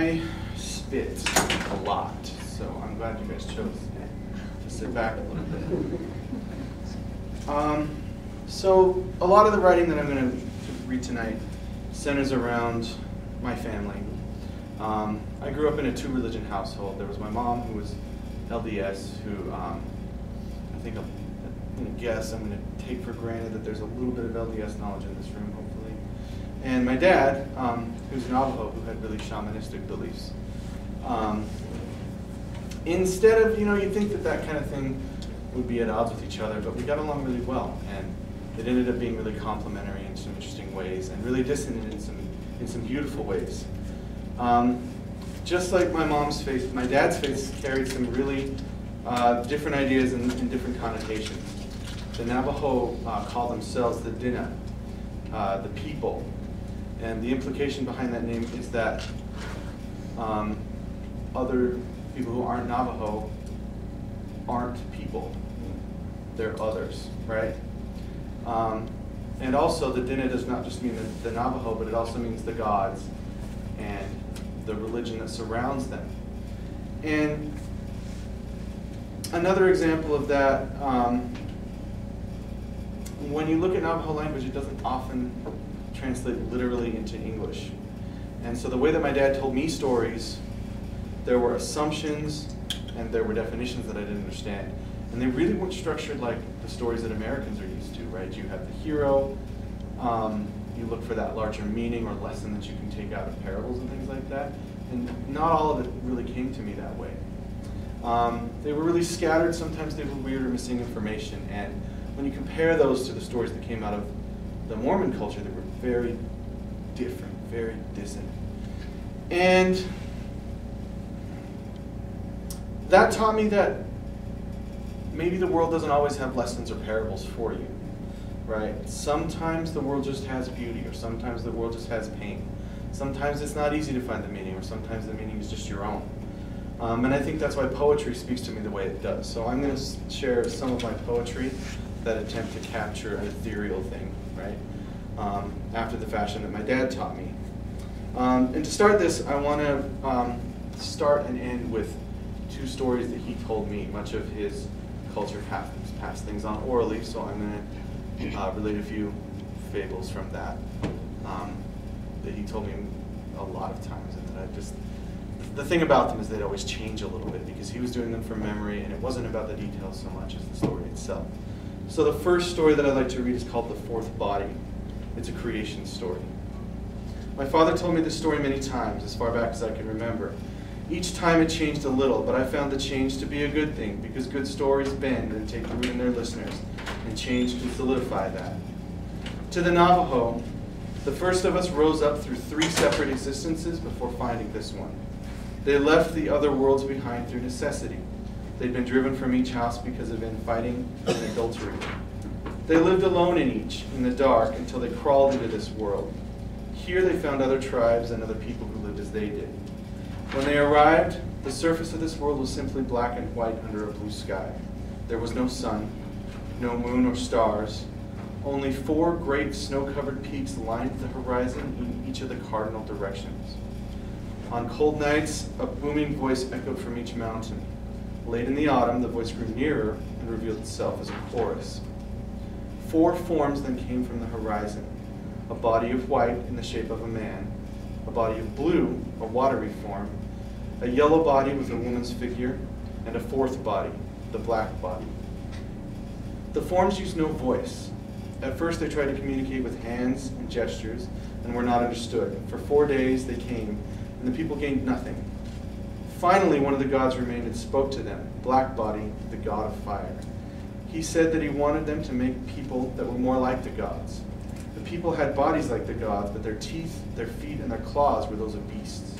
I spit a lot, so I'm glad you guys chose to sit back a little bit. Um, so a lot of the writing that I'm going to read tonight centers around my family. Um, I grew up in a two-religion household. There was my mom, who was LDS, who um, I think I'm going to guess, I'm going to take for granted that there's a little bit of LDS knowledge in this room. And my dad, um, who's Navajo, who had really shamanistic beliefs. Um, instead of, you know, you'd think that that kind of thing would be at odds with each other, but we got along really well. And it ended up being really complementary in some interesting ways and really dissonant in some, in some beautiful ways. Um, just like my mom's faith, my dad's faith carried some really uh, different ideas and, and, different connotations. The Navajo uh, call themselves the Diné, uh, the people. And the implication behind that name is that um, other people who aren't Navajo aren't people. They're others, right? Um, and also, the Diné does not just mean the, the Navajo, but it also means the gods and the religion that surrounds them. And another example of that, um, when you look at Navajo language, it doesn't often translate literally into English. And so the way that my dad told me stories, there were assumptions and there were definitions that I didn't understand. And they really weren't structured like the stories that Americans are used to, right? You have the hero, um, you look for that larger meaning or lesson that you can take out of parables and things like that. And not all of it really came to me that way. Um, they were really scattered. Sometimes they were weird or missing information. And when you compare those to the stories that came out of the Mormon culture, were very different, very dissonant. And that taught me that maybe the world doesn't always have lessons or parables for you, right? Sometimes the world just has beauty, or sometimes the world just has pain. Sometimes it's not easy to find the meaning, or sometimes the meaning is just your own. Um, and I think that's why poetry speaks to me the way it does. So I'm going to share some of my poetry that attempt to capture an ethereal thing, right? Um, after the fashion that my dad taught me. Um, and to start this, I want to um, start and end with two stories that he told me. Much of his culture passed, passed things on orally, so I'm going to uh, relate a few fables from that um, that he told me a lot of times, and that I just the thing about them is they'd always change a little bit because he was doing them from memory, and it wasn't about the details so much as the story itself. So the first story that I'd like to read is called The Fourth Body. It's a creation story. My father told me this story many times, as far back as I can remember. Each time it changed a little, but I found the change to be a good thing because good stories bend and take root in their listeners, and change can solidify that. To the Navajo, the first of us rose up through three separate existences before finding this one. They left the other worlds behind through necessity. They'd been driven from each house because of infighting and adultery. They lived alone in each, in the dark, until they crawled into this world. Here they found other tribes and other people who lived as they did. When they arrived, the surface of this world was simply black and white under a blue sky. There was no sun, no moon or stars. Only four great snow-covered peaks lined the horizon in each of the cardinal directions. On cold nights, a booming voice echoed from each mountain. Late in the autumn, the voice grew nearer and revealed itself as a chorus. Four forms then came from the horizon. A body of white in the shape of a man, a body of blue, a watery form, a yellow body with a woman's figure, and a fourth body, the black body. The forms used no voice. At first, they tried to communicate with hands and gestures and were not understood. For four days they came, and the people gained nothing. Finally, one of the gods remained and spoke to them, Black Body, the god of fire. He said that he wanted them to make people that were more like the gods. The people had bodies like the gods, but their teeth, their feet, and their claws were those of beasts.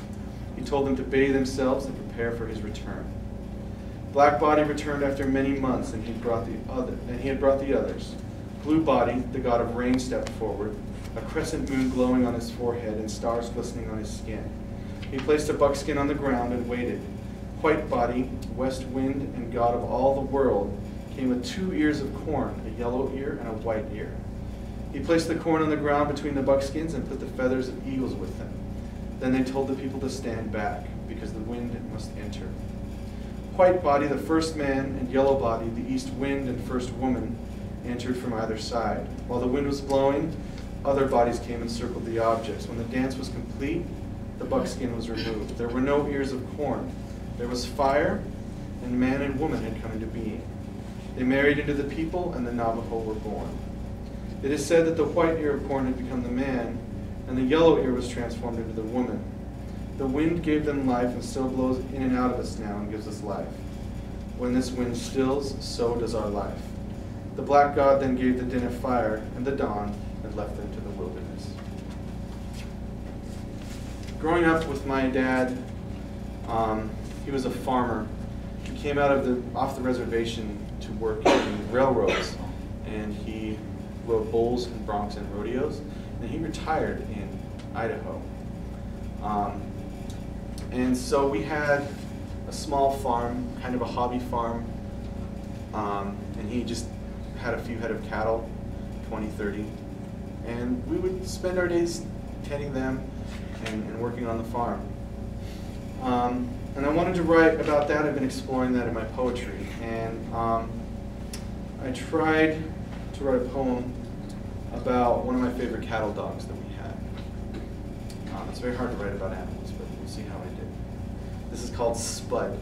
He told them to bathe themselves and prepare for his return. Black Body returned after many months, and he brought the other, and he had brought the others. Blue Body, the god of rain, stepped forward, a crescent moon glowing on his forehead and stars glistening on his skin. He placed a buckskin on the ground and waited. White Body, west wind and god of all the world, came with two ears of corn, a yellow ear and a white ear. He placed the corn on the ground between the buckskins and put the feathers of eagles with them. Then they told the people to stand back, because the wind must enter. White body, the first man, and yellow body, the east wind and first woman, entered from either side. While the wind was blowing, other bodies came and circled the objects. When the dance was complete, the buckskin was removed. There were no ears of corn. There was fire, and man and woman had come into being. They married into the people, and the Navajo were born. It is said that the white ear of corn had become the man, and the yellow ear was transformed into the woman. The wind gave them life and still blows in and out of us now and gives us life. When this wind stills, so does our life. The black god then gave the din of fire and the dawn and left them to the wilderness. Growing up with my dad, um, he was a farmer. Came out of the off the reservation to work in railroads, and he rode bulls and broncs and rodeos. And he retired in Idaho. Um, and so we had a small farm, kind of a hobby farm, um, and he just had a few head of cattle, 20, 30. And we would spend our days tending them and, and working on the farm. Um, and I wanted to write about that. I've been exploring that in my poetry. And um, I tried to write a poem about one of my favorite cattle dogs that we had. Um, it's very hard to write about animals, but we'll see how I did. This is called Spud.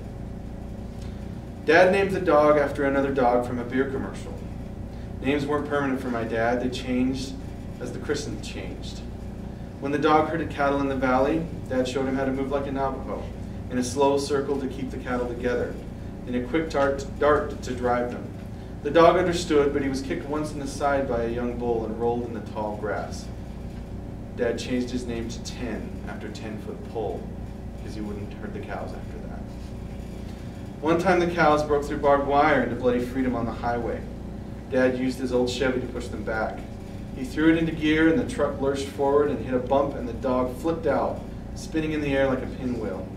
Dad named the dog after another dog from a beer commercial. Names weren't permanent for my dad, they changed as the christened changed. When the dog herded cattle in the valley, Dad showed him how to move like a Navajo, in a slow circle to keep the cattle together, in a quick dart, dart to drive them. The dog understood, but he was kicked once in the side by a young bull and rolled in the tall grass. Dad changed his name to Ten after Ten Foot Pole, because he wouldn't herd the cows after that. One time the cows broke through barbed wire into bloody freedom on the highway. Dad used his old Chevy to push them back. He threw it into gear and the truck lurched forward and hit a bump and the dog flipped out, spinning in the air like a pinwheel.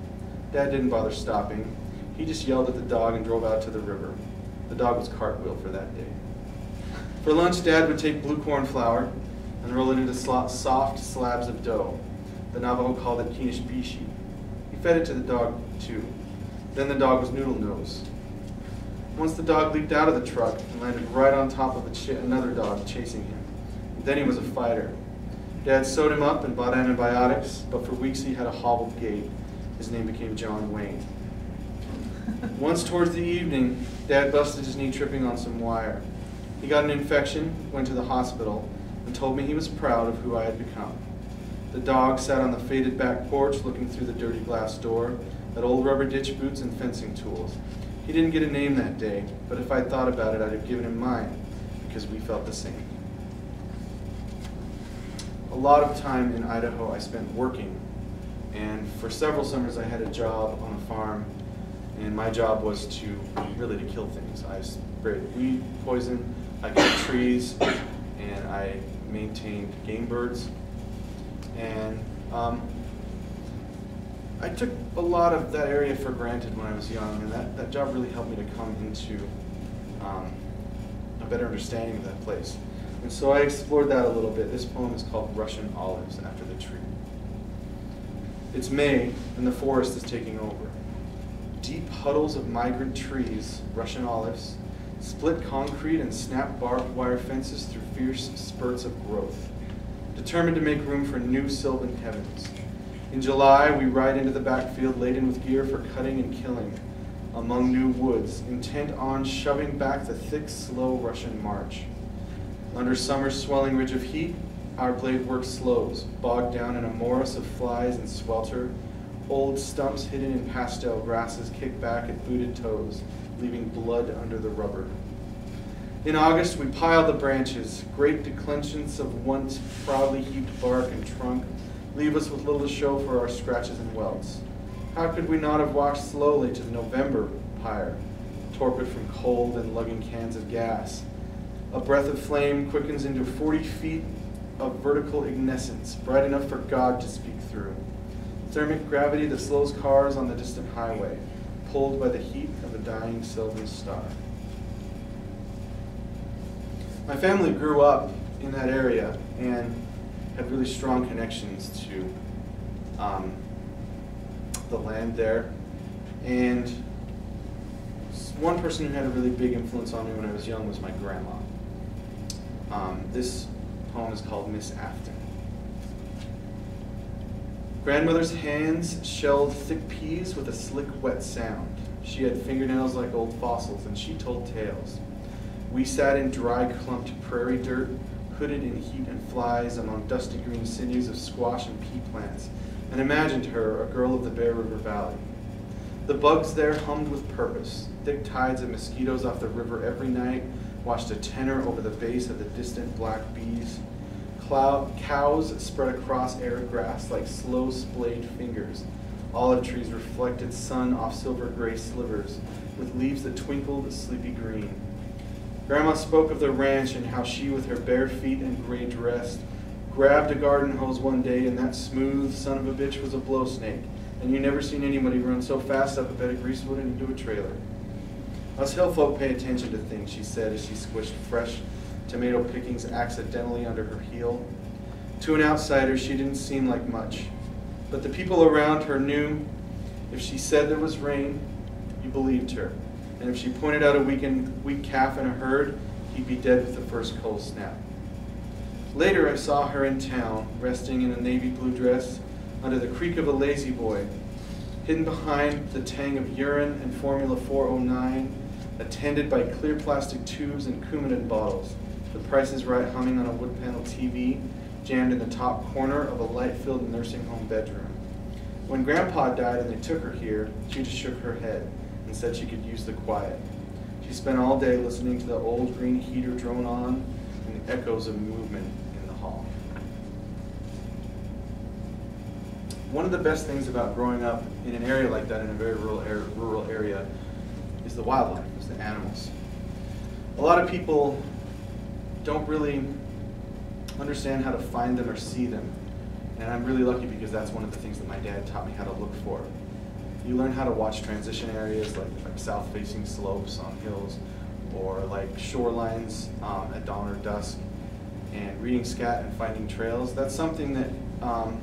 Dad didn't bother stopping. He just yelled at the dog and drove out to the river. The dog was cartwheel for that day. For lunch, Dad would take blue corn flour and roll it into soft slabs of dough. The Navajo called it bishi. He fed it to the dog, too. Then the dog was noodle nose. Once the dog leaped out of the truck and landed right on top of another dog chasing him. Then he was a fighter. Dad sewed him up and bought antibiotics, but for weeks he had a hobbled gait. His name became John Wayne. Once towards the evening, Dad busted his knee tripping on some wire. He got an infection, went to the hospital, and told me he was proud of who I had become. The dog sat on the faded back porch looking through the dirty glass door at old rubber ditch boots and fencing tools. He didn't get a name that day, but if I'd thought about it, I'd have given him mine, because we felt the same. A lot of time in Idaho I spent working, and for several summers I had a job on a farm, and my job was to really to kill things. I sprayed weed poison, I cut trees, and I maintained game birds, and um, I took a lot of that area for granted when I was young, and that, that job really helped me to come into um, a better understanding of that place. And so I explored that a little bit. This poem is called Russian Olives after the tree. It's May, and the forest is taking over. Deep huddles of migrant trees, Russian olives, split concrete and snap barbed wire fences through fierce spurts of growth, determined to make room for new sylvan heavens. In July, we ride into the backfield laden with gear for cutting and killing among new woods, intent on shoving back the thick, slow Russian march. Under summer's swelling ridge of heat, our blade work slows, bogged down in a morass of flies and swelter. Old stumps hidden in pastel grasses kick back at booted toes, leaving blood under the rubber. In August, we pile the branches, great declensions of once proudly heaped bark and trunk, leave us with little to show for our scratches and welts. How could we not have walked slowly to the November pyre, torpid from cold and lugging cans of gas? A breath of flame quickens into 40 feet of vertical ignescence, bright enough for God to speak through. Thermic gravity that slows cars on the distant highway, pulled by the heat of a dying sylvan star. My family grew up in that area, and had really strong connections to um, the land there. And one person who had a really big influence on me when I was young was my grandma. Um, this poem is called Miss Afton. Grandmother's hands shelled thick peas with a slick, wet sound. She had fingernails like old fossils, and she told tales. We sat in dry, clumped prairie dirt, hooded in heat and flies among dusty green sinews of squash and pea plants, and imagined her a girl of the Bear River Valley. The bugs there hummed with purpose. Thick tides of mosquitoes off the river every night watched a tenor over the bass of the distant black bees. Cloud, cows spread across arid grass like slow splayed fingers. Olive trees reflected sun off silver gray slivers, with leaves that twinkled sleepy green. Grandma spoke of the ranch and how she, with her bare feet and gray dress, grabbed a garden hose one day and that smooth son of a bitch was a blow snake, and you never seen anybody run so fast up a bed of greasewood and into a trailer. Us hill folk pay attention to things, she said as she squished fresh tomato pickings accidentally under her heel. To an outsider, she didn't seem like much. But the people around her knew if she said there was rain, you believed her. And if she pointed out a weakened, weak calf in a herd, he'd be dead with the first cold snap. Later, I saw her in town, resting in a navy blue dress under the creak of a La-Z-Boy, hidden behind the tang of urine and Formula 409, attended by clear plastic tubes and Coumadin bottles. The Price is Right humming on a wood panel TV, jammed in the top corner of a light-filled nursing home bedroom. When Grandpa died and they took her here, she just shook her head and said she could use the quiet. She spent all day listening to the old green heater drone on and the echoes of movement in the hall. One of the best things about growing up in an area like that, in a very rural, area, rural area, is the wildlife, is the animals. A lot of people don't really understand how to find them or see them. And I'm really lucky because that's one of the things that my dad taught me how to look for. You learn how to watch transition areas like, like south-facing slopes on hills or like shorelines um, at dawn or dusk and reading scat and finding trails. That's something that um,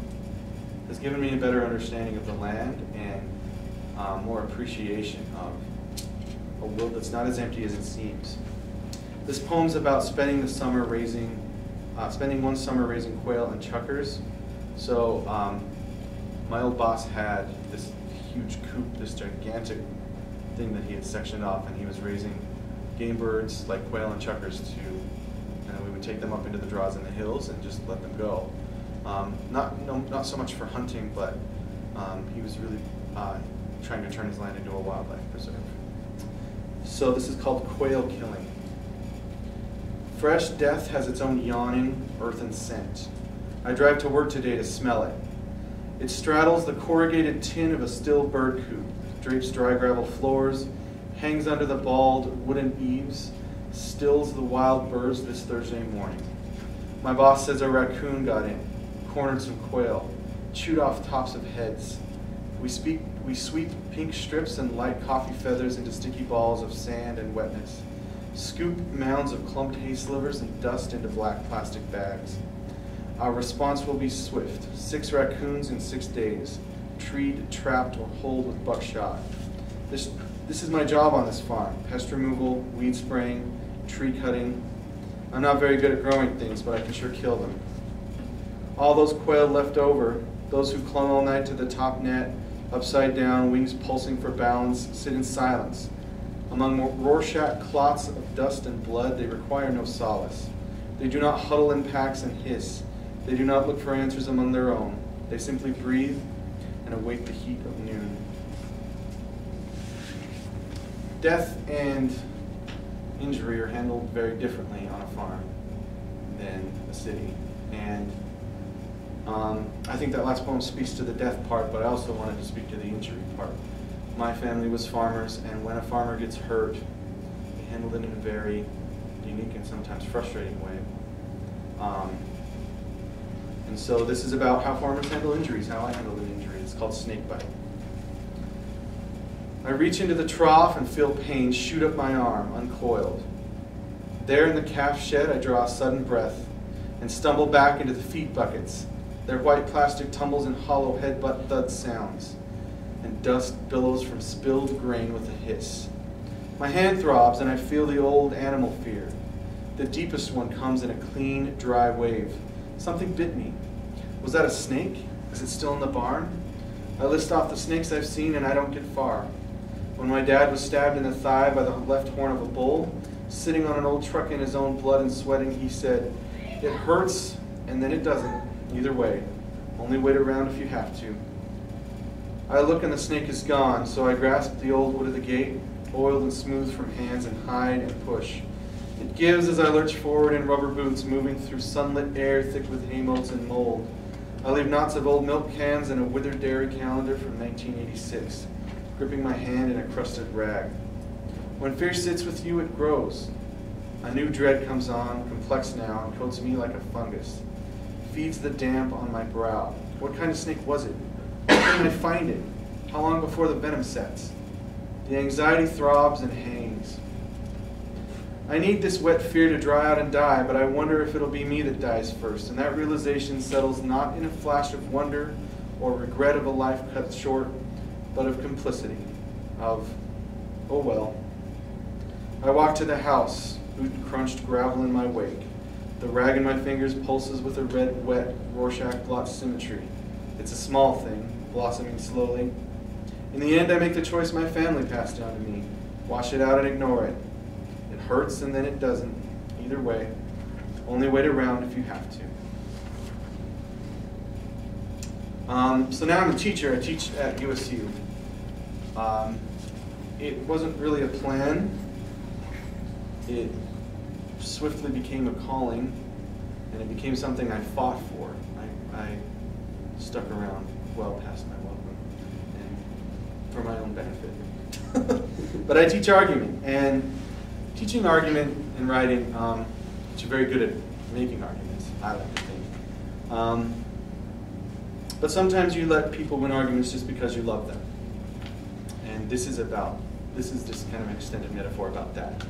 has given me a better understanding of the land and um, more appreciation of a world that's not as empty as it seems. This poem's about spending the summer raising, uh, spending one summer raising quail and chukars. So um, my old boss had this huge coop, this gigantic thing that he had sectioned off, and he was raising game birds like quail and chukars to, and we would take them up into the draws in the hills and just let them go. Um, not, no, not so much for hunting, but um, he was really uh, trying to turn his land into a wildlife preserve. So this is called quail killing. Fresh death has its own yawning, earthen scent. I drive to work today to smell it. It straddles the corrugated tin of a still bird coop, drapes dry gravel floors, hangs under the bald wooden eaves, stills the wild birds this Thursday morning. My boss says a raccoon got in, cornered some quail, chewed off tops of heads. We, speak, we sweep pink strips and light coffee feathers into sticky balls of sand and wetness scoop mounds of clumped hay slivers and dust into black plastic bags. Our response will be swift. Six raccoons in six days, treed, trapped, or holed with buckshot. This, this is my job on this farm. Pest removal, weed spraying, tree cutting. I'm not very good at growing things, but I can sure kill them. All those quail left over, those who clung all night to the top net, upside down, wings pulsing for balance, sit in silence, among Rorschach clots of dust and blood, they require no solace. They do not huddle in packs and hiss. They do not look for answers among their own. They simply breathe and await the heat of noon. Death and injury are handled very differently on a farm than a city. And um, I think that last poem speaks to the death part, but I also wanted to speak to the injury part my family was farmers, and when a farmer gets hurt, we handled it in a very unique and sometimes frustrating way. Um, and so this is about how farmers handle injuries, how I handled an injury. It's called snake bite. I reach into the trough and feel pain shoot up my arm, uncoiled. There in the calf shed, I draw a sudden breath and stumble back into the feed buckets, Their white plastic tumbles in hollow headbutt thud sounds, and dust billows from spilled grain with a hiss. My hand throbs, and I feel the old animal fear. The deepest one comes in a clean, dry wave. Something bit me. Was that a snake? Is it still in the barn? I list off the snakes I've seen, and I don't get far. When my dad was stabbed in the thigh by the left horn of a bull, sitting on an old truck in his own blood and sweating, he said, It hurts, and then it doesn't. Either way. Only wait around if you have to. I look and the snake is gone, so I grasp the old wood of the gate, oiled and smooth from hands, and hide and push. It gives as I lurch forward in rubber boots, moving through sunlit air thick with hay and mold. I leave knots of old milk cans and a withered dairy calendar from 1986, gripping my hand in a crusted rag. When fear sits with you, it grows. A new dread comes on, complex now, and coats me like a fungus. Feeds the damp on my brow. What kind of snake was it? Where can I find it? How long before the venom sets? The anxiety throbs and hangs. I need this wet fear to dry out and die, but I wonder if it'll be me that dies first. And that realization settles not in a flash of wonder or regret of a life cut short, but of complicity, of, oh well. I walk to the house, boot crunched gravel in my wake. The rag in my fingers pulses with a red, wet Rorschach blot symmetry. It's a small thing, blossoming slowly. In the end, I make the choice my family passed down to me wash it out and ignore it. It hurts and then it doesn't. Either way, only wait around if you have to. Um, so now I'm a teacher. I teach at USU. Um, it wasn't really a plan. It swiftly became a calling, and it became something I fought for. I, I stuck around well past my welcome, and for my own benefit. but I teach argument, and teaching argument and writing, um, you're very good at making arguments, I like to think. Um, but sometimes you let people win arguments just because you love them. And this is about, this is just kind of an extended metaphor about that.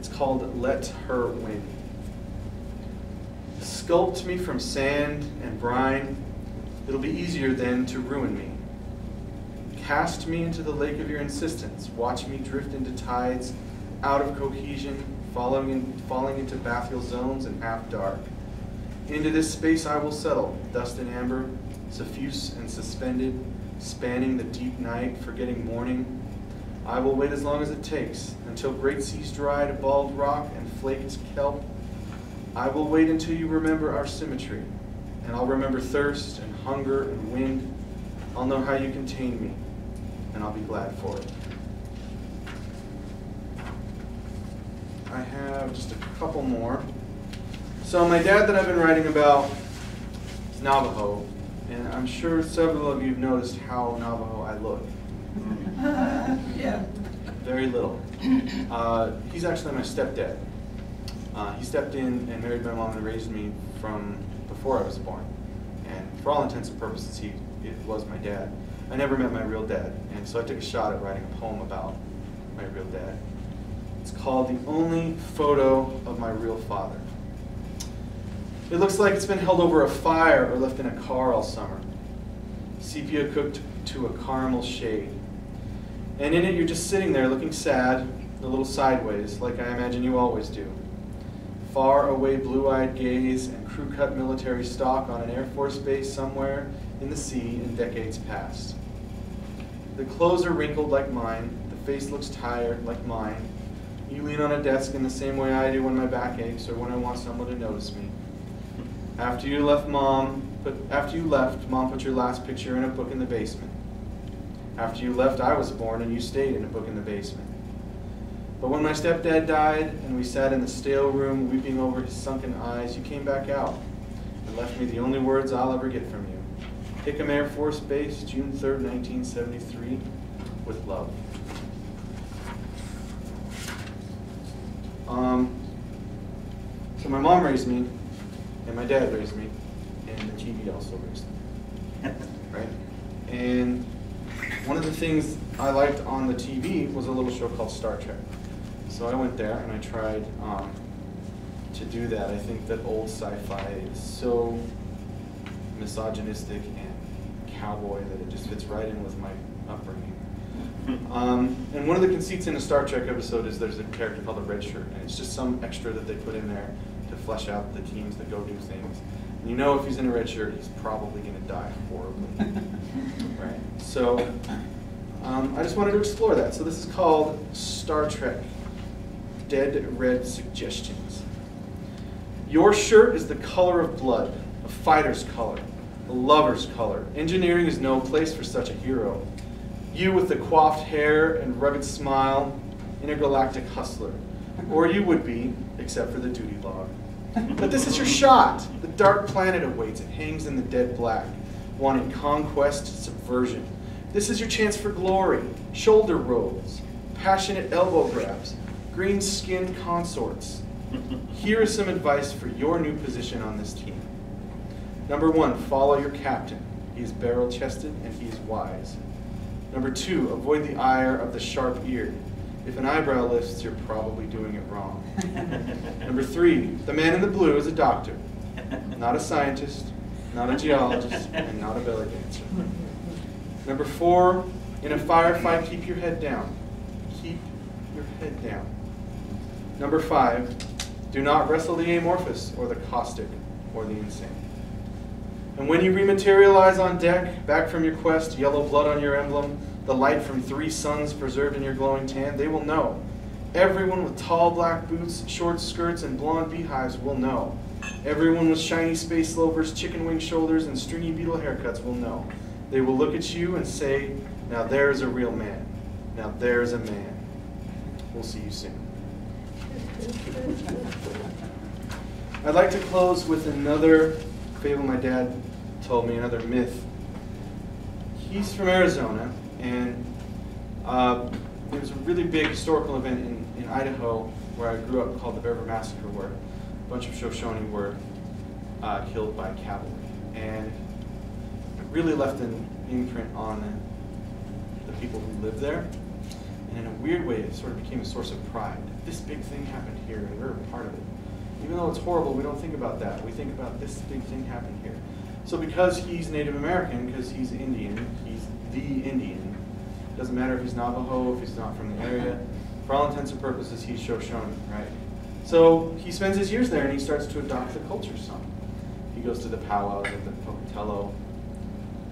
It's called Let Her Win. Sculpt me from sand and brine. It'll be easier then to ruin me. Cast me into the lake of your insistence. Watch me drift into tides out of cohesion, falling, in, falling into bathyal zones and half dark. Into this space I will settle, dust and amber, suffuse and suspended, spanning the deep night, forgetting morning. I will wait as long as it takes, until great seas dry to bald rock and flaked kelp. I will wait until you remember our symmetry, and I'll remember thirst and hunger and wind. I'll know how you contain me, and I'll be glad for it. I have just a couple more. So my dad that I've been writing about is Navajo, and I'm sure several of you have noticed how Navajo I look. yeah. Very little. Uh, he's actually my stepdad. Uh, he stepped in and married my mom and raised me from before I was born. And for all intents and purposes, he it was my dad. I never met my real dad, and so I took a shot at writing a poem about my real dad. It's called The Only Photo of My Real Father. It looks like it's been held over a fire or left in a car all summer. Sepia cooked to a caramel shade. And in it, you're just sitting there looking sad, a little sideways, like I imagine you always do. Far away blue eyed gaze and crew cut military stock on an Air Force base somewhere in the sea in decades past. The clothes are wrinkled like mine, the face looks tired like mine. You lean on a desk in the same way I do when my back aches or when I want someone to notice me. After you left mom, but after you left, mom put your last picture in a book in the basement. After you left, I was born and you stayed in a book in the basement. But when my stepdad died and we sat in the stale room weeping over his sunken eyes, you came back out and left me the only words I'll ever get from you. Hickam Air Force Base, June 3rd, 1973, with love. Um, so my mom raised me, and my dad raised me, and the TV also raised me. Right? And one of the things I liked on the TV was a little show called Star Trek. So I went there and I tried um, to do that. I think that old sci-fi is so misogynistic and cowboy that it just fits right in with my upbringing. Um, and one of the conceits in a Star Trek episode is there's a character called a red shirt, and it's just some extra that they put in there to flesh out the teams that go do things. And you know if he's in a red shirt, he's probably going to die horribly. right. So um, I just wanted to explore that. So this is called Star Trek Dead Red Suggestions. Your shirt is the color of blood, a fighter's color, a lover's color. Engineering is no place for such a hero. You with the coiffed hair and rugged smile, intergalactic hustler. Or you would be, except for the duty log. But this is your shot. The dark planet awaits. It hangs in the dead black, wanting conquest, subversion. This is your chance for glory, shoulder rolls, passionate elbow grabs, green skinned consorts. Here is some advice for your new position on this team. Number one, follow your captain. He is barrel chested and he is wise. Number two, avoid the ire of the sharp eared. If an eyebrow lifts, you're probably doing it wrong. Number three, the man in the blue is a doctor, not a scientist, not a geologist, and not a belly dancer. Number four, in a firefight, keep your head down. Keep your head down. Number five, do not wrestle the amorphous or the caustic or the insane. And when you rematerialize on deck, back from your quest, yellow blood on your emblem, the light from three suns preserved in your glowing tan, they will know. Everyone with tall black boots, short skirts, and blonde beehives will know. Everyone with shiny space lovers, chicken wing shoulders, and stringy beetle haircuts will know. They will look at you and say, Now there's a real man. Now there's a man. We'll see you soon. I'd like to close with another fable my dad told me, another myth. He's from Arizona, and uh, there was a really big historical event in, in Idaho where I grew up called the Bear River Massacre, where a bunch of Shoshone were uh, killed by cavalry. And it really left an imprint on the people who lived there. And in a weird way, it sort of became a source of pride. This big thing happened here, and we're a part of it. Even though it's horrible, we don't think about that. We think about this big thing happened here. So because he's Native American, because he's Indian, he's the Indian. Doesn't matter if he's Navajo, if he's not from the area. For all intents and purposes, he's Shoshone, right? So he spends his years there and he starts to adopt the culture some. He goes to the powwows at the Pocatello,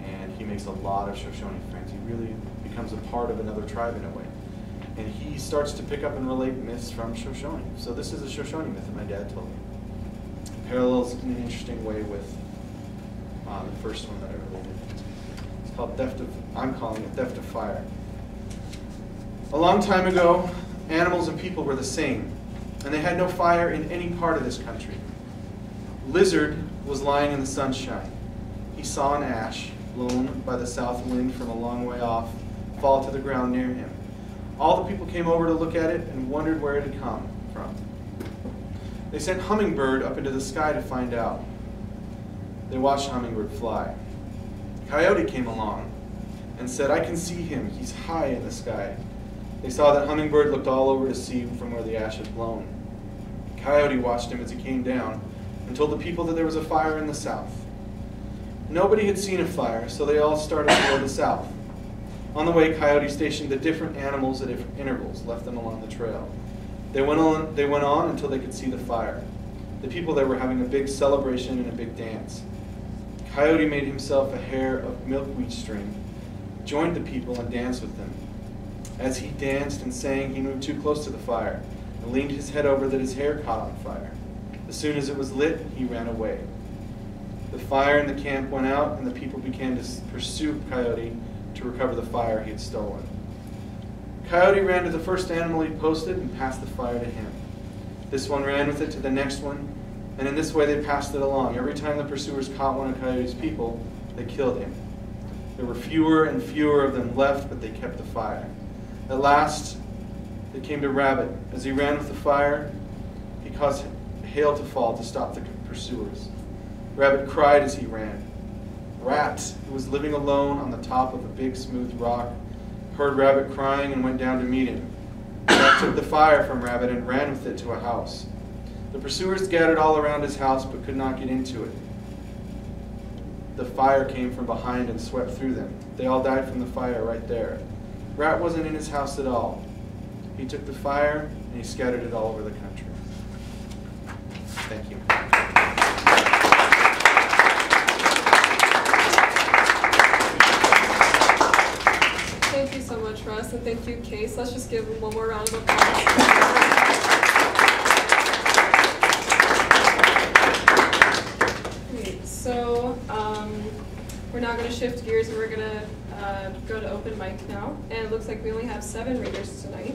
and he makes a lot of Shoshone friends. He really becomes a part of another tribe in a way. And he starts to pick up and relate myths from Shoshone. So this is a Shoshone myth that my dad told me. It parallels in an interesting way with uh, the first one that I related. It's called Theft of, I'm calling it Theft of Fire. A long time ago, animals and people were the same, and they had no fire in any part of this country. Lizard was lying in the sunshine. He saw an ash, blown by the south wind from a long way off, fall to the ground near him. All the people came over to look at it and wondered where it had come from. They sent Hummingbird up into the sky to find out. They watched Hummingbird fly. Coyote came along and said, I can see him. He's high in the sky. They saw that Hummingbird looked all over to see from where the ash had blown. Coyote watched him as he came down and told the people that there was a fire in the south. Nobody had seen a fire, so they all started toward the south. On the way, Coyote stationed the different animals at different intervals, left them along the trail. They went on, they went on until they could see the fire. The people there were having a big celebration and a big dance. Coyote made himself a hair of milkweed string, joined the people, and danced with them. As he danced and sang, he moved too close to the fire and leaned his head over that his hair caught on fire. As soon as it was lit, he ran away. The fire in the camp went out, and the people began to pursue Coyote to recover the fire he had stolen. Coyote ran to the first animal he posted and passed the fire to him. This one ran with it to the next one, and in this way they passed it along. Every time the pursuers caught one of Coyote's people, they killed him. There were fewer and fewer of them left, but they kept the fire. At last, they came to Rabbit. As he ran with the fire, he caused hail to fall to stop the pursuers. Rabbit cried as he ran. Rat, who was living alone on the top of a big smooth rock, heard Rabbit crying and went down to meet him. Rat took the fire from Rabbit and ran with it to a house. The pursuers gathered all around his house but could not get into it. the fire came from behind and swept through them. They all died from the fire right there. Rat wasn't in his house at all. He took the fire and he scattered it all over the country. Thank you. Thank you so much, Russ, and thank you, Case. Let's just give him one more round of applause. So, um, we're now gonna shift gears and we're gonna, uh, go to open mic now. And it looks like we only have seven readers tonight.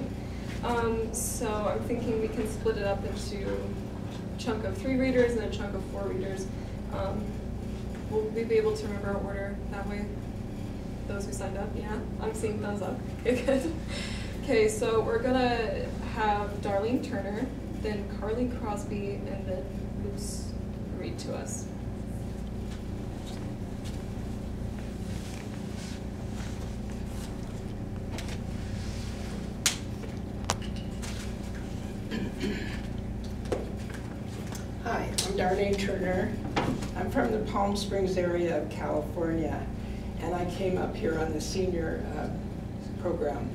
Um, so I'm thinking we can split it up into a chunk of three readers and a chunk of four readers. Um, will we be able to remember our order that way? Those who signed up, yeah, I'm seeing thumbs up. Okay, good. Okay, so we're gonna have Darlene Turner, then Carly Crosby, and then Luce read to us. Hi, I'm Darlene Turner. I'm from the Palm Springs area of California, and I came up here on the senior uh, program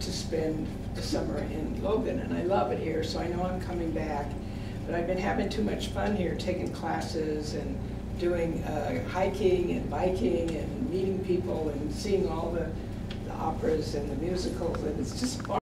to spend the summer in Logan, and I love it here, so I know I'm coming back. But I've been having too much fun here, taking classes and doing uh, hiking and biking and meeting people and seeing all the the operas and the musicals, and it's just.